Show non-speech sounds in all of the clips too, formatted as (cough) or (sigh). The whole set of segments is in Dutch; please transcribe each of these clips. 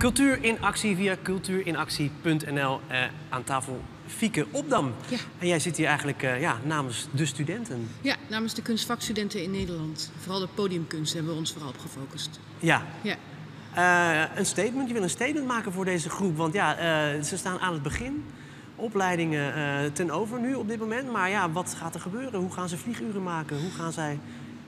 Cultuur in actie via cultuurinactie.nl. Eh, aan tafel Fieke Opdam. Ja. En jij zit hier eigenlijk eh, ja, namens de studenten. Ja, namens de kunstvakstudenten in Nederland. Vooral de podiumkunst hebben we ons vooral op gefocust. Ja, Ja. Eh, een statement. Je wil een statement maken voor deze groep. Want ja, ze staan aan het begin. Opleidingen ten over nu op dit moment. Maar ja, wat gaat er gebeuren? Hoe gaan ze vlieguren maken? Hoe gaan zij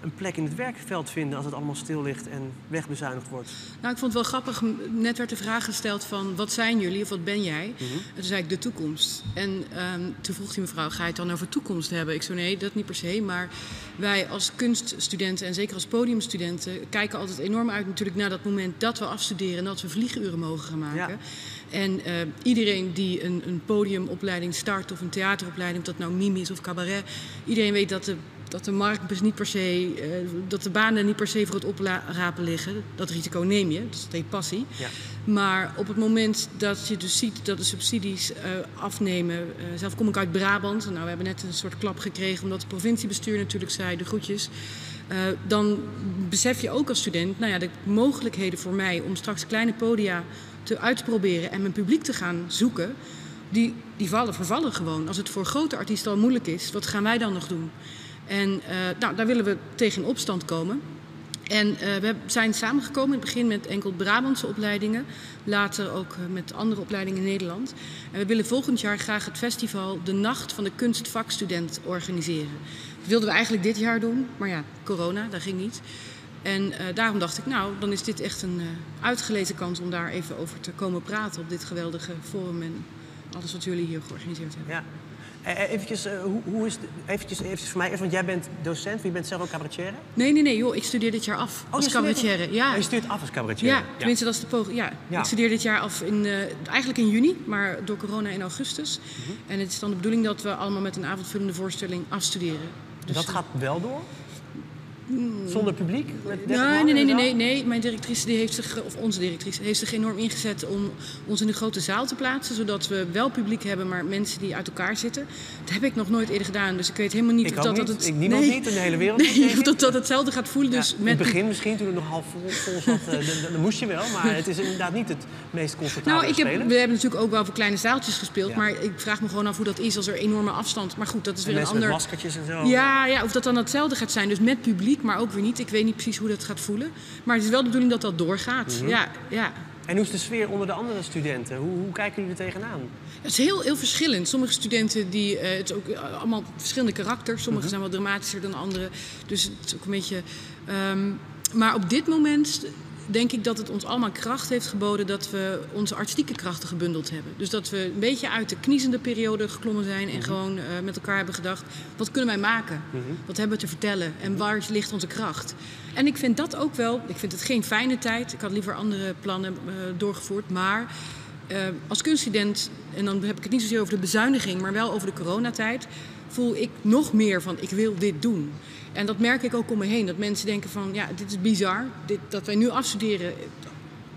een plek in het werkveld vinden als het allemaal stil ligt en wegbezuinigd wordt? Nou, ik vond het wel grappig. Net werd de vraag gesteld van wat zijn jullie of wat ben jij? En toen zei ik de toekomst. En ehm, toen vroeg die mevrouw, ga je het dan over toekomst hebben? Ik zo nee, dat niet per se. Maar wij als kunststudenten en zeker als podiumstudenten kijken altijd enorm uit natuurlijk naar dat moment dat we afstuderen en dat we vlieguren mogen gaan maken. Ja. En eh, iedereen die een, een podiumopleiding start of een theateropleiding, of dat nou mime is of cabaret, iedereen weet dat de, dat de markt dus niet per se, eh, dat de banen niet per se voor het oprapen liggen. Dat risico neem je, dat is heet passie. Ja. Maar op het moment dat je dus ziet dat de subsidies eh, afnemen. eh, zelf kom ik uit Brabant. Nou, we hebben net een soort klap gekregen omdat het provinciebestuur natuurlijk zei: de groetjes. Dan besef je ook als student, nou ja, de mogelijkheden voor mij om straks kleine podia te uit te proberen en mijn publiek te gaan zoeken, die, die vallen, vervallen gewoon. Als het voor grote artiesten al moeilijk is, wat gaan wij dan nog doen? En eh, nou, daar willen we tegen opstand komen. En eh, we zijn samengekomen in het begin met enkel Brabantse opleidingen, later ook eh, met andere opleidingen in Nederland. En we willen volgend jaar graag het festival De Nacht van de Kunstvakstudent organiseren. Dat wilden we eigenlijk dit jaar doen, maar ja, corona, dat ging niet. En daarom dacht ik, nou, dan is dit echt een uitgelezen kans om daar even over te komen praten op dit geweldige forum en alles wat jullie hier georganiseerd hebben. Ja. Eh, eh, eventjes, eh, hoe, hoe is het, eventjes, eventjes voor mij, eerst, want jij bent docent, maar je bent zelf ook cabaretier. Nee, nee, nee, joh, ik studeer dit jaar af als je studeert- cabaretier. Ja. Oh, je studeert af als cabaretier. Ja, tenminste, dat is de poging. Ja. Ja. ik studeer dit jaar af in, eigenlijk in juni, maar door corona in augustus. Mhm. En het is dan de bedoeling dat we allemaal met een avondvullende voorstelling afstuderen. Dus, dat gaat wel door? Zonder publiek? Met 30 Nee, nee, nee, nee, nee. Mijn directrice, die heeft zich, of onze directrice, heeft zich enorm ingezet om ons in de grote zaal te plaatsen. Zodat we wel publiek hebben, maar mensen die uit elkaar zitten. Dat heb ik nog nooit eerder gedaan, dus ik weet helemaal niet Ik of dat, niet. dat het... Ik- niemand niet in de hele wereld Nee, dat, dat hetzelfde gaat voelen. Dus Ja, in met het begin misschien, toen het nog half vol, vol zat, eh, dan, moest je wel. Maar het is inderdaad niet het meest comfortabele Nou, ik heb, spelen. we hebben natuurlijk ook wel voor kleine zaaltjes gespeeld. Ja. Maar ik vraag me gewoon af hoe dat is als er enorme afstand... Maar goed, dat is En weer een met ander... maskertjes en zo. Ja, ja, of dat dan hetzelfde gaat zijn. Dus met publiek, maar ook weer niet. Ik weet niet precies hoe dat gaat voelen. Maar het is wel de bedoeling dat dat doorgaat. Mhm. Ja, ja. En hoe is de sfeer onder de andere studenten? Hoe, hoe kijken jullie er tegenaan? Het is heel, heel verschillend. Sommige studenten, die, eh, het is ook eh, allemaal verschillende karakters. Sommige zijn wat dramatischer dan andere. Dus het is ook een beetje... ehm, maar op dit moment denk ik dat het ons allemaal kracht heeft geboden... dat we onze artistieke krachten gebundeld hebben. Dus dat we een beetje uit de kniezende periode geklommen zijn... en gewoon eh, met elkaar hebben gedacht... wat kunnen wij maken? Wat hebben we te vertellen? En waar ligt onze kracht? En ik vind dat ook wel... Ik vind het geen fijne tijd. Ik had liever andere plannen eh, doorgevoerd. Maar eh, als kunststudent, en dan heb ik het niet zozeer over de bezuiniging, maar wel over de coronatijd, voel ik nog meer van ik wil dit doen. En dat merk ik ook om me heen. Dat mensen denken van ja, dit is bizar. Dit, dat wij nu afstuderen.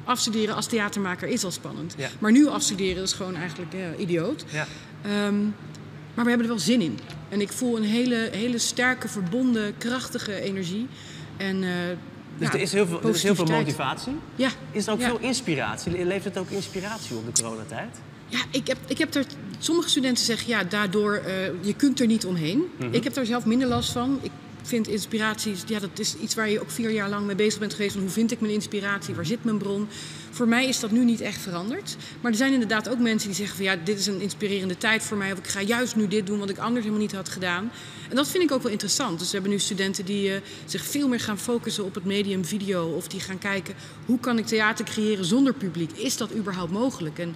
Afstuderen als theatermaker is al spannend. Ja. Maar nu afstuderen is gewoon eigenlijk eh, idioot. Ja. Ehm, maar we hebben er wel zin in. En ik voel een hele, hele sterke, verbonden, krachtige energie. En, eh, Dus ja, er, is heel veel, er is heel veel motivatie. Ja. Is er ook veel inspiratie? Levert het ook inspiratie op de coronatijd? Ja, ik heb, ik heb er. Sommige studenten zeggen ja, daardoor eh, je kunt er niet omheen. Mhm. Ik heb daar zelf minder last van. Ik vind inspiraties, ja, dat is iets waar je ook vier jaar lang mee bezig bent geweest. Hoe vind ik mijn inspiratie? Waar zit mijn bron? Voor mij is dat nu niet echt veranderd. Maar er zijn inderdaad ook mensen die zeggen van ja, dit is een inspirerende tijd voor mij. Of ik ga juist nu dit doen wat ik anders helemaal niet had gedaan. En dat vind ik ook wel interessant. Dus we hebben nu studenten die eh, zich veel meer gaan focussen op het medium video. Of die gaan kijken hoe kan ik theater creëren zonder publiek? Is dat überhaupt mogelijk? En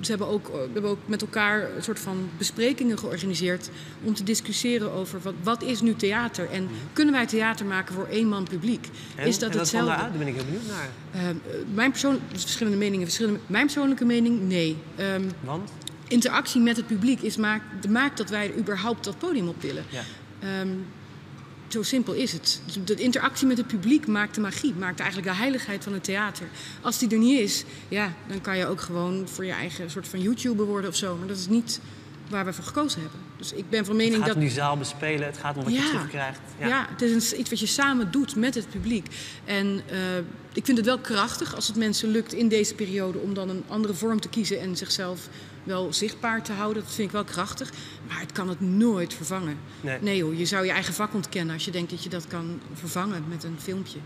ze hebben ook, we hebben ook met elkaar een soort van besprekingen georganiseerd om te discussiëren over wat, wat is nu theater en kunnen wij theater maken voor één man publiek? En, is dat en hetzelfde? Daar ben ik heel benieuwd naar. Eh, mijn persoon, dus verschillende meningen, verschillende, mijn persoonlijke mening, nee. Ehm, Want? interactie met het publiek is maakt, maakt dat wij überhaupt dat podium op willen. Ja. Ehm, zo simpel is het. De interactie met het publiek maakt de magie, maakt eigenlijk de heiligheid van het theater. Als die er niet is, ja, dan kan je ook gewoon voor je eigen soort van YouTuber worden of zo. Maar dat is niet waar we voor gekozen hebben. Dus ik ben van Het mening gaat dat. om die zaal bespelen, het gaat om wat je Ja. terugkrijgt. Ja. het is iets wat je samen doet met het publiek. En eh, ik vind het wel krachtig als het mensen lukt in deze periode om dan een andere vorm te kiezen en zichzelf wel zichtbaar te houden. Dat vind ik wel krachtig. Maar het kan het nooit vervangen. Nee. Nee hoor, je zou je eigen vak ontkennen als je denkt dat je dat kan vervangen met een filmpje.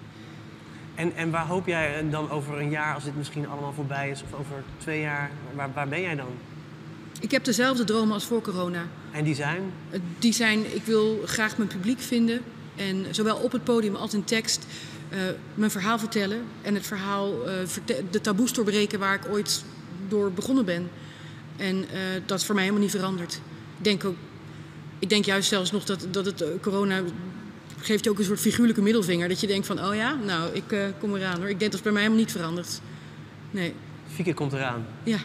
En, en waar hoop jij dan over een jaar, als dit misschien allemaal voorbij is, of over twee jaar, waar, waar ben jij dan? Ik heb dezelfde dromen als voor corona. En die zijn? Eh, Die zijn, ik wil graag mijn publiek vinden. En zowel op het podium als in tekst eh, mijn verhaal vertellen. En het verhaal, eh, de taboes doorbreken waar ik ooit door begonnen ben. En dat is voor mij helemaal niet veranderd. Ik denk ook, ik denk juist zelfs nog dat, dat het corona geeft je ook een soort figuurlijke middelvinger. Dat je denkt van, oh ja, nou, ik kom eraan hoor. Ik denk dat is bij mij helemaal niet veranderd. Nee, Fieke komt eraan. ja.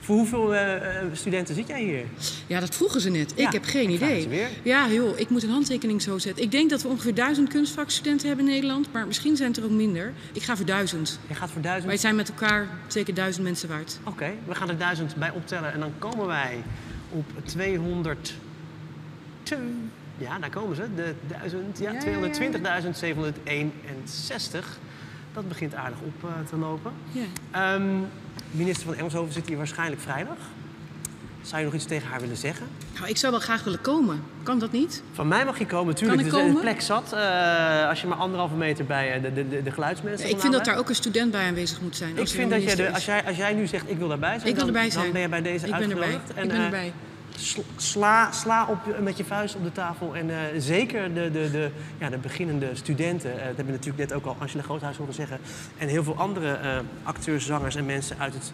Voor hoeveel eh, eh, studenten zit jij hier? Ja, dat vroegen ze net. Ja, ik heb geen idee. Ja, joh, ik moet een handtekening zo zetten. Ik denk dat we ongeveer duizend kunstvakstudenten hebben in Nederland, maar misschien zijn het er ook minder. Ik ga voor duizend. Je gaat voor duizend. Wij zijn met elkaar zeker duizend mensen waard. Oké, we gaan er duizend bij optellen en dan komen wij op 200. Ja, daar komen ze. De 1000, ja, Ja, 220.761. Dat begint aardig op eh, te lopen. Ja. Ehm, minister van Engelshoven zit hier waarschijnlijk vrijdag. Zou je nog iets tegen haar willen zeggen? Nou, ik zou wel graag willen komen. Kan dat niet? Van mij mag je komen, natuurlijk. Kan ik er is een plek zat. eh, als je maar anderhalve meter bij eh, de, de, de, de geluidsmensen ik vind dat daar ook een student bij aanwezig moet zijn. Ik als vind dat je, minister de, als, jij, als jij nu zegt, ik wil daarbij zijn, Ik wil dan, erbij dan zijn. ben je bij deze Ik ben erbij. Ik ben erbij. Sla, sla op, met je vuist op de tafel. En eh, zeker de, de, de, ja, de beginnende studenten. eh, dat hebben we natuurlijk net ook al Angela Groothuis horen zeggen. En heel veel andere eh, acteurs, zangers en mensen uit het,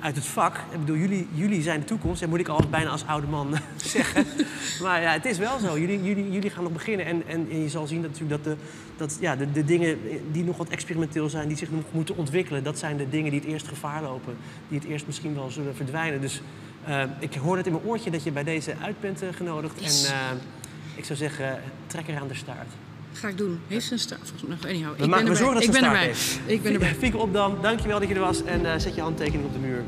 uit het vak. Ik bedoel, jullie, jullie zijn de toekomst. En moet ik al bijna als oude man (laughs) zeggen. (laughs) maar ja, het is wel zo. Jullie, jullie, jullie gaan nog beginnen. En, en, en je zal zien dat, natuurlijk dat, de, dat ja, de, de dingen die nog wat experimenteel zijn... die zich nog moeten ontwikkelen... dat zijn de dingen die het eerst gevaar lopen. Die het eerst misschien wel zullen verdwijnen. Dus eh, ik hoor het in mijn oortje dat je bij deze uit bent eh, genodigd. Yes. En eh, ik zou zeggen, trek er aan de staart. Ga ik doen. Heeft ze een start? Volgens mij anyhow. We, Ik maken- ben erbij. zorgen dat ik ze erbij. staart heeft. Ik ben erbij. Fieke op dan, dankjewel dat je er was. En zet je handtekening op de muur.